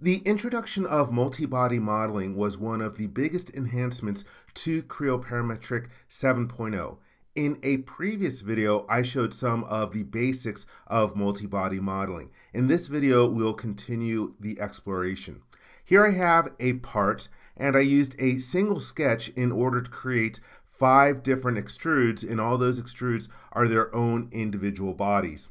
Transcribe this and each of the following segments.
The introduction of multi-body modeling was one of the biggest enhancements to Creo Parametric 7.0. In a previous video, I showed some of the basics of multi-body modeling. In this video, we'll continue the exploration. Here I have a part, and I used a single sketch in order to create five different extrudes, and all those extrudes are their own individual bodies.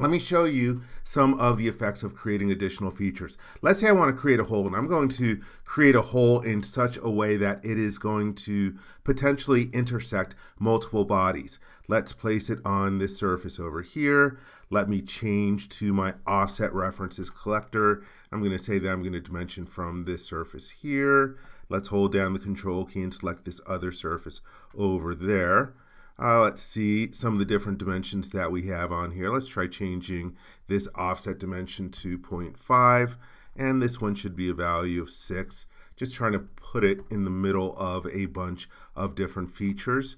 Let me show you some of the effects of creating additional features. Let's say I want to create a hole and I'm going to create a hole in such a way that it is going to potentially intersect multiple bodies. Let's place it on this surface over here. Let me change to my offset references collector. I'm going to say that I'm going to dimension from this surface here. Let's hold down the control key and select this other surface over there. Uh, let's see some of the different dimensions that we have on here. Let's try changing this offset dimension to 0.5 and this one should be a value of 6. Just trying to put it in the middle of a bunch of different features.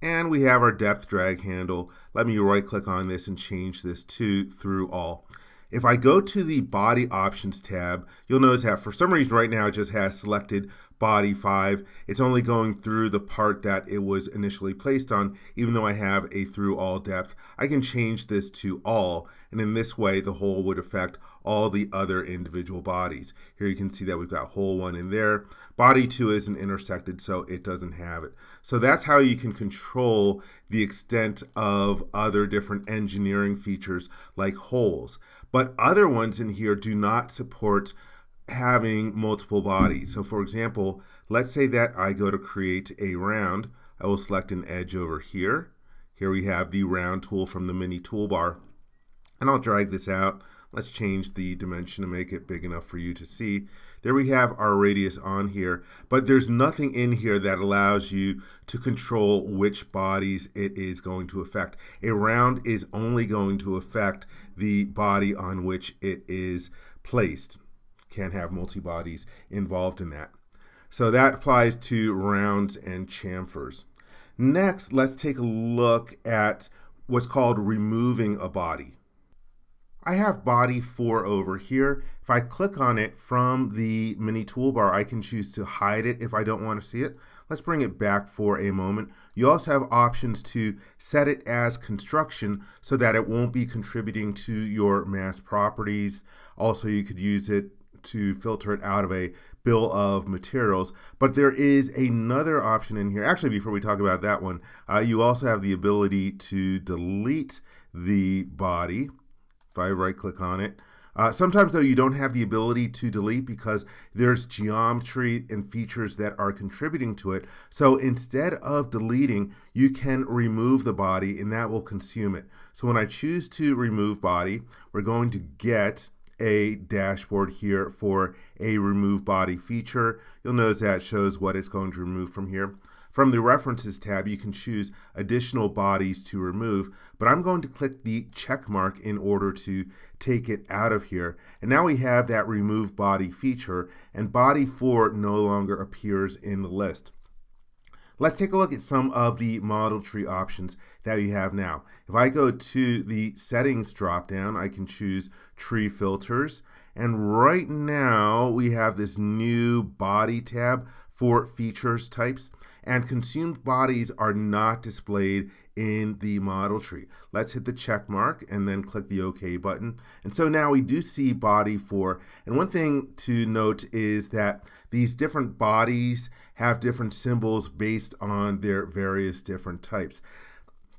And we have our depth drag handle. Let me right click on this and change this to through all. If I go to the body options tab, you'll notice that for some reason right now it just has selected body 5. It's only going through the part that it was initially placed on, even though I have a through all depth. I can change this to all, and in this way the hole would affect all the other individual bodies. Here you can see that we've got hole 1 in there. Body 2 isn't intersected, so it doesn't have it. So that's how you can control the extent of other different engineering features like holes. But other ones in here do not support having multiple bodies. So for example, let's say that I go to create a round. I will select an edge over here. Here we have the round tool from the mini toolbar. And I'll drag this out. Let's change the dimension to make it big enough for you to see. There we have our radius on here, but there's nothing in here that allows you to control which bodies it is going to affect. A round is only going to affect the body on which it is placed. Can't have multi-bodies involved in that. So that applies to rounds and chamfers. Next, let's take a look at what's called removing a body. I have body 4 over here. If I click on it from the mini toolbar, I can choose to hide it if I don't want to see it. Let's bring it back for a moment. You also have options to set it as construction so that it won't be contributing to your mass properties. Also, you could use it to filter it out of a bill of materials. But there is another option in here. Actually, before we talk about that one, uh, you also have the ability to delete the body. If I right click on it, uh, sometimes, though, you don't have the ability to delete because there's geometry and features that are contributing to it. So instead of deleting, you can remove the body and that will consume it. So when I choose to remove body, we're going to get a dashboard here for a remove body feature. You'll notice that shows what it's going to remove from here. From the References tab, you can choose additional bodies to remove, but I'm going to click the check mark in order to take it out of here. And now we have that remove body feature, and body 4 no longer appears in the list. Let's take a look at some of the model tree options that we have now. If I go to the settings dropdown, I can choose tree filters. And right now we have this new body tab for features types and consumed bodies are not displayed in the model tree. Let's hit the check mark and then click the OK button. And so now we do see body 4. And one thing to note is that these different bodies have different symbols based on their various different types.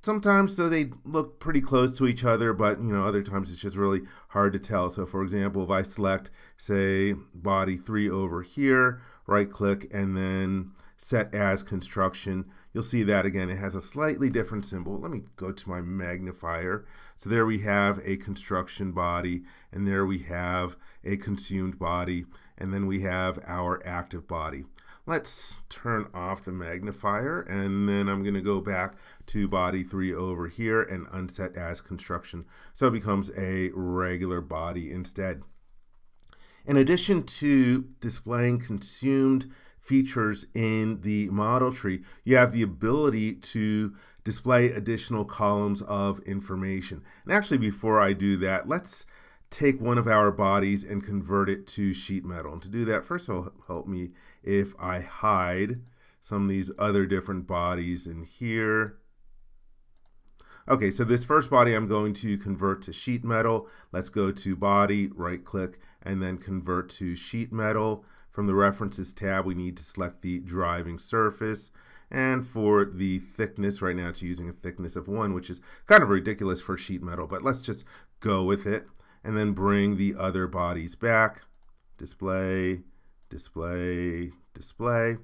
Sometimes so they look pretty close to each other, but you know other times it's just really hard to tell. So for example, if I select say body 3 over here, right click and then set as construction. You'll see that again, it has a slightly different symbol. Let me go to my magnifier. So there we have a construction body, and there we have a consumed body, and then we have our active body. Let's turn off the magnifier, and then I'm going to go back to body 3 over here and unset as construction. So it becomes a regular body instead. In addition to displaying consumed features in the model tree, you have the ability to display additional columns of information. And actually, before I do that, let's take one of our bodies and convert it to sheet metal. And to do that, first it'll help me if I hide some of these other different bodies in here. Okay, so this first body I'm going to convert to sheet metal. Let's go to body, right click, and then convert to sheet metal. From the references tab, we need to select the driving surface. And for the thickness, right now it's using a thickness of one, which is kind of ridiculous for sheet metal, but let's just go with it. And then bring the other bodies back. Display, display, display.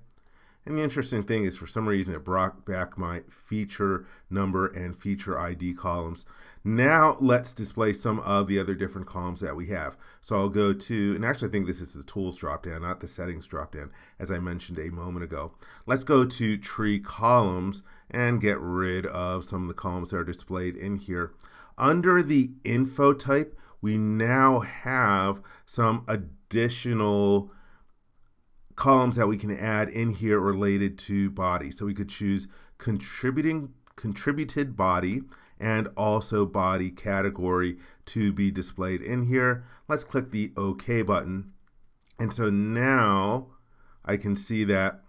And the interesting thing is for some reason it brought back my feature number and feature ID columns. Now let's display some of the other different columns that we have. So I'll go to, and actually I think this is the tools dropdown, not the settings dropdown, as I mentioned a moment ago. Let's go to tree columns and get rid of some of the columns that are displayed in here. Under the info type, we now have some additional columns that we can add in here related to body. So we could choose contributing contributed body and also body category to be displayed in here. Let's click the OK button. And so now I can see that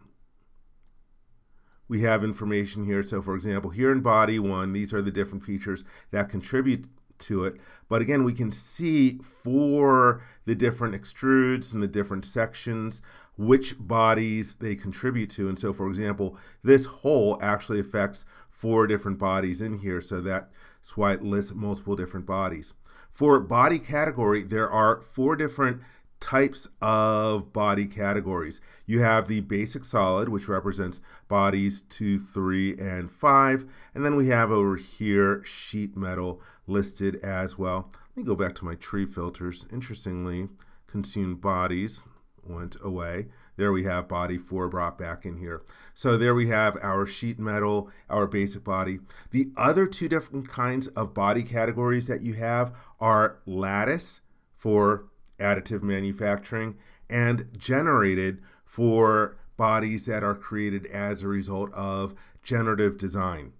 we have information here. So for example, here in body one, these are the different features that contribute to it. But again, we can see for the different extrudes and the different sections which bodies they contribute to. And so, for example, this hole actually affects four different bodies in here. So that's why it lists multiple different bodies. For body category, there are four different types of body categories. You have the basic solid, which represents bodies two, three, and five. And then we have over here sheet metal listed as well. Let me go back to my tree filters. Interestingly, consumed bodies went away. There we have body four brought back in here. So there we have our sheet metal, our basic body. The other two different kinds of body categories that you have are lattice for additive manufacturing and generated for bodies that are created as a result of generative design.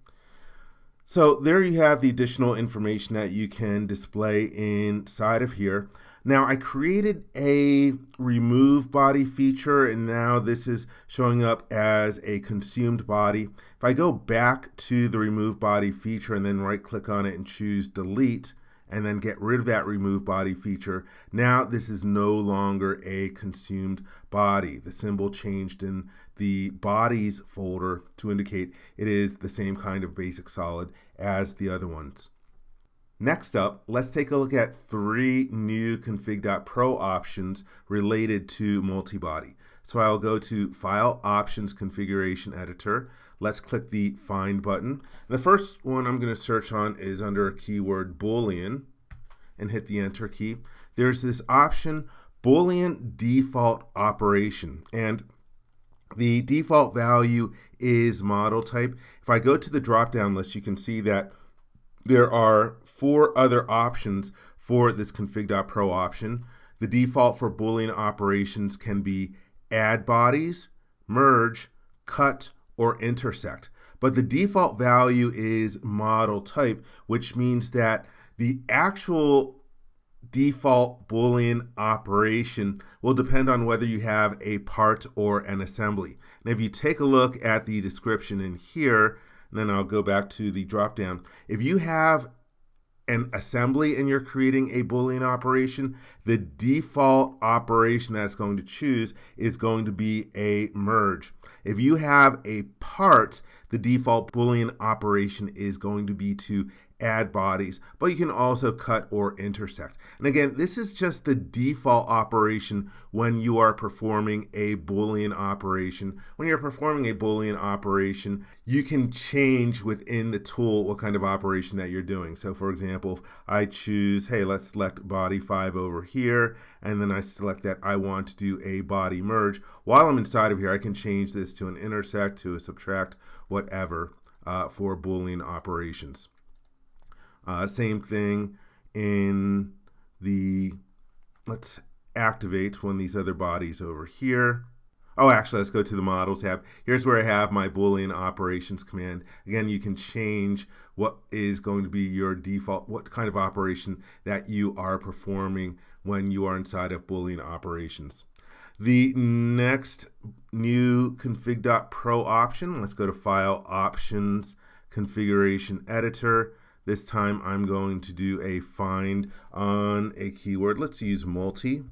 So there you have the additional information that you can display inside of here. Now I created a remove body feature and now this is showing up as a consumed body. If I go back to the remove body feature and then right click on it and choose delete and then get rid of that remove body feature, now this is no longer a consumed body. The symbol changed in the bodies folder to indicate it is the same kind of basic solid as the other ones. Next up, let's take a look at three new config.pro options related to multibody. So I'll go to File Options Configuration Editor. Let's click the Find button. The first one I'm going to search on is under a keyword Boolean and hit the Enter key. There's this option, Boolean Default Operation. And the default value is model type. If I go to the drop-down list, you can see that there are four other options for this config.pro option. The default for Boolean operations can be add bodies, merge, cut, or intersect. But the default value is model type, which means that the actual default Boolean operation will depend on whether you have a part or an assembly. And if you take a look at the description in here, and then I'll go back to the dropdown. If you have an assembly and you're creating a Boolean operation, the default operation that it's going to choose is going to be a merge. If you have a part, the default Boolean operation is going to be to add bodies, but you can also cut or intersect. And again, this is just the default operation when you are performing a Boolean operation. When you're performing a Boolean operation, you can change within the tool what kind of operation that you're doing. So for example, I choose, hey, let's select body 5 over here, and then I select that I want to do a body merge. While I'm inside of here, I can change this to an intersect, to a subtract, whatever, uh, for Boolean operations. Uh, same thing in the, let's activate one of these other bodies over here. Oh, actually, let's go to the Model tab. Here's where I have my Boolean operations command. Again, you can change what is going to be your default, what kind of operation that you are performing when you are inside of Boolean operations. The next new config.pro option, let's go to File, Options, Configuration Editor. This time I'm going to do a find on a keyword. Let's use multi.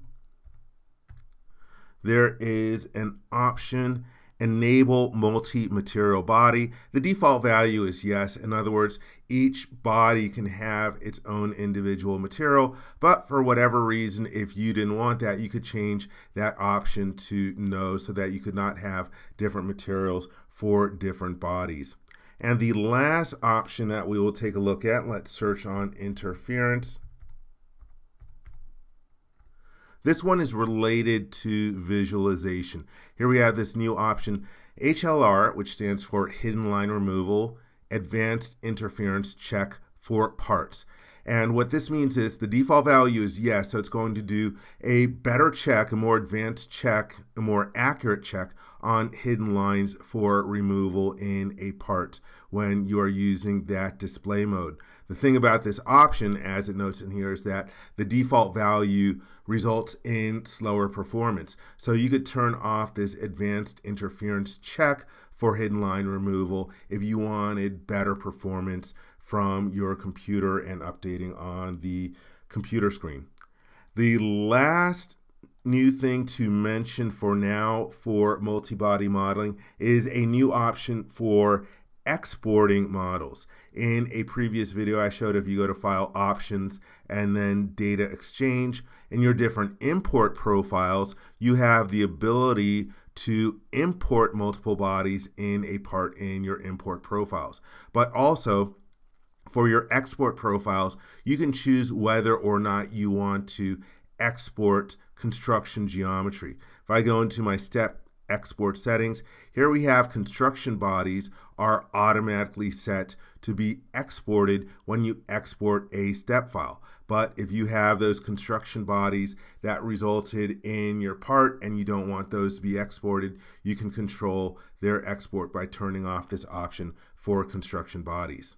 There is an option enable multi-material body. The default value is yes. In other words, each body can have its own individual material, but for whatever reason, if you didn't want that, you could change that option to no so that you could not have different materials for different bodies. And the last option that we will take a look at, let's search on interference. This one is related to visualization. Here we have this new option, HLR, which stands for Hidden Line Removal, Advanced Interference Check for Parts. And what this means is the default value is yes, so it's going to do a better check, a more advanced check, a more accurate check on hidden lines for removal in a part when you are using that display mode. The thing about this option, as it notes in here, is that the default value results in slower performance. So you could turn off this advanced interference check for hidden line removal if you wanted better performance from your computer and updating on the computer screen. The last new thing to mention for now for multi-body modeling is a new option for exporting models. In a previous video, I showed if you go to File Options and then Data Exchange, in your different import profiles, you have the ability to import multiple bodies in a part in your import profiles. But also, for your export profiles, you can choose whether or not you want to export construction geometry. If I go into my step export settings, here we have construction bodies are automatically set to be exported when you export a step file. But if you have those construction bodies that resulted in your part and you don't want those to be exported, you can control their export by turning off this option for construction bodies.